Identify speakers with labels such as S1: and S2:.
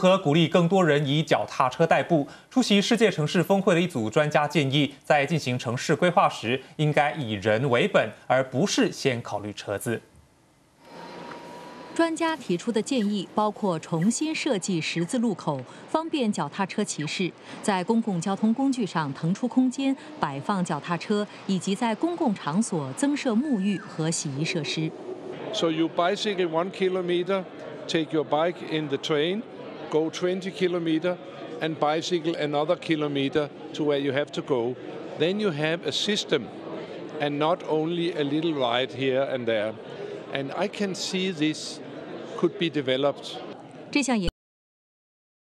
S1: 何鼓励更多人以脚踏车代步？出席世界城市峰会的一组专家建议，在进行城市规划时，应该以人为本，而不是先考虑车子。
S2: 专家提出的建议包括重新设计十字路口，方便脚踏车骑士；在公共交通工具上腾出空间，摆放脚踏车，以及在公共场所增设沐浴和洗衣设施。
S3: So you bicycle one kilometer. take your bike in the train, go 20 kilometer, and bicycle another kilometer to where you have to go. Then you have a system and not only a little ride here and there. And I can see this could be developed.
S2: 这项研